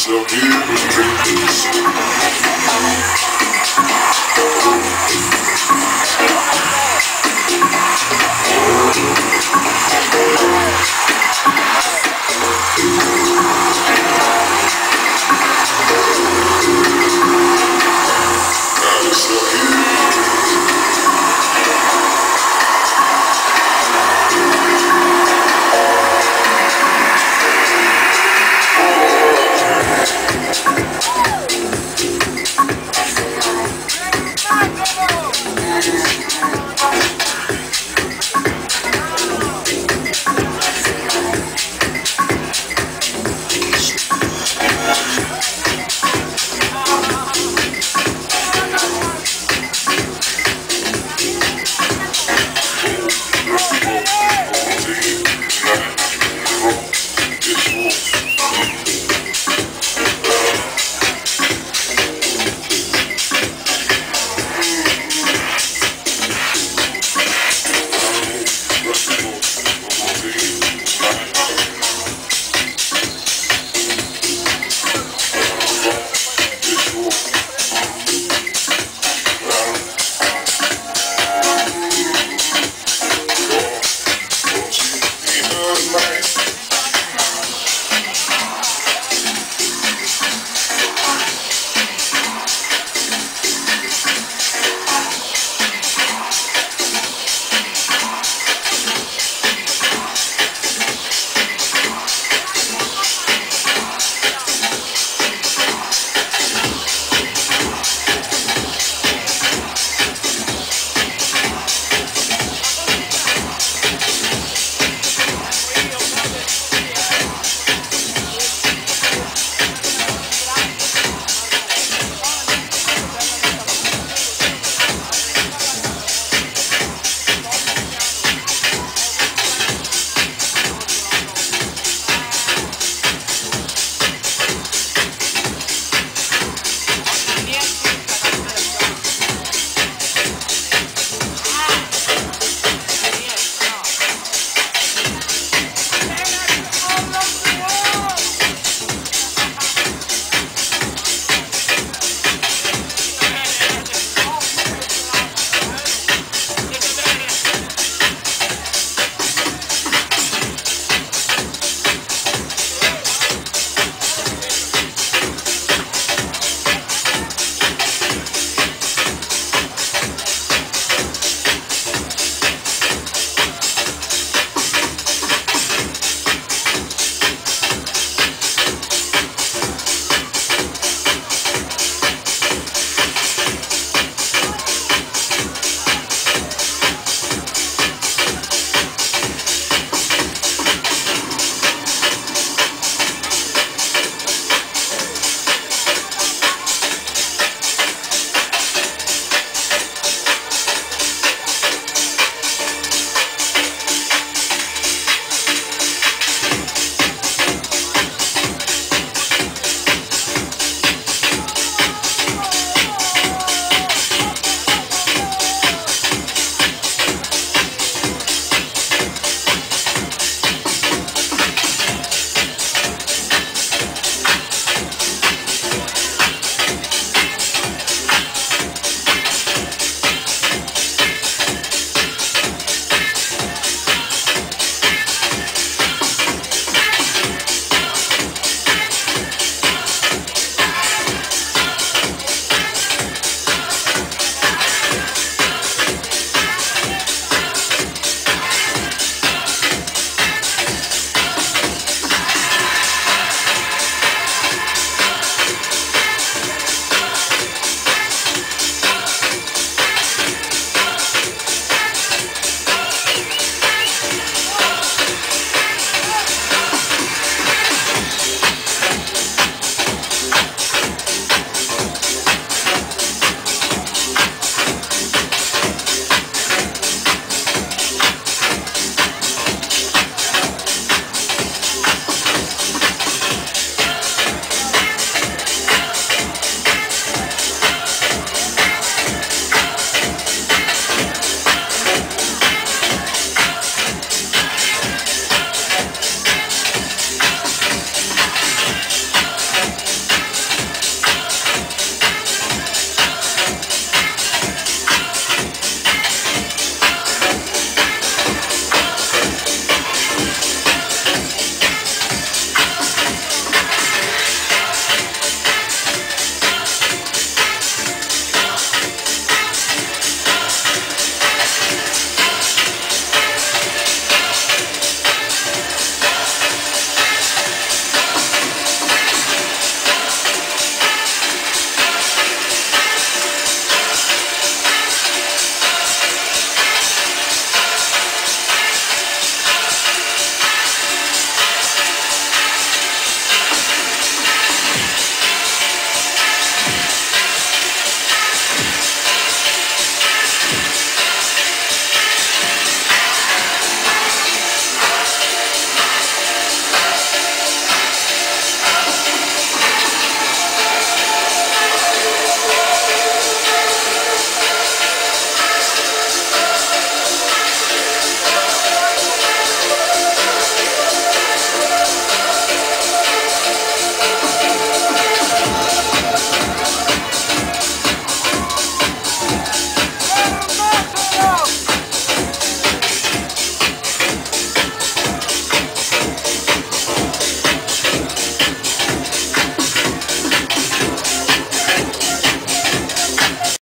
myself here as